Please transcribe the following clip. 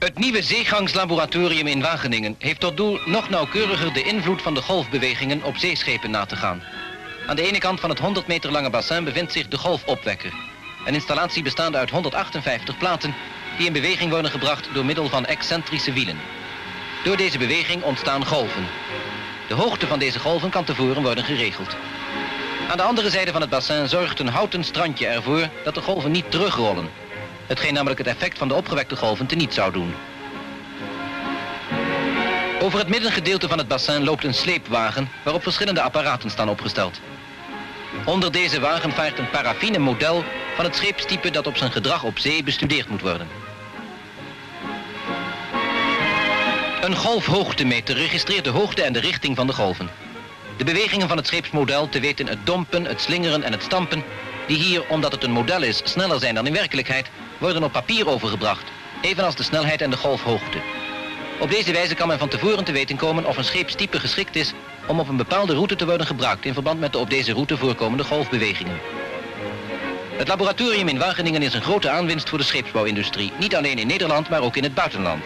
Het nieuwe zeegangslaboratorium in Wageningen heeft tot doel nog nauwkeuriger de invloed van de golfbewegingen op zeeschepen na te gaan. Aan de ene kant van het 100 meter lange bassin bevindt zich de golfopwekker. Een installatie bestaande uit 158 platen die in beweging worden gebracht door middel van excentrische wielen. Door deze beweging ontstaan golven. De hoogte van deze golven kan tevoren worden geregeld. Aan de andere zijde van het bassin zorgt een houten strandje ervoor dat de golven niet terugrollen. Hetgeen namelijk het effect van de opgewekte golven teniet zou doen. Over het middengedeelte van het bassin loopt een sleepwagen waarop verschillende apparaten staan opgesteld. Onder deze wagen vaart een paraffine model van het scheepstype dat op zijn gedrag op zee bestudeerd moet worden. Een golfhoogtemeter registreert de hoogte en de richting van de golven. De bewegingen van het scheepsmodel, te weten het dompen, het slingeren en het stampen, die hier, omdat het een model is, sneller zijn dan in werkelijkheid, worden op papier overgebracht, evenals de snelheid en de golfhoogte. Op deze wijze kan men van tevoren te weten komen of een scheepstype geschikt is om op een bepaalde route te worden gebruikt in verband met de op deze route voorkomende golfbewegingen. Het laboratorium in Wageningen is een grote aanwinst voor de scheepsbouwindustrie, niet alleen in Nederland, maar ook in het buitenland.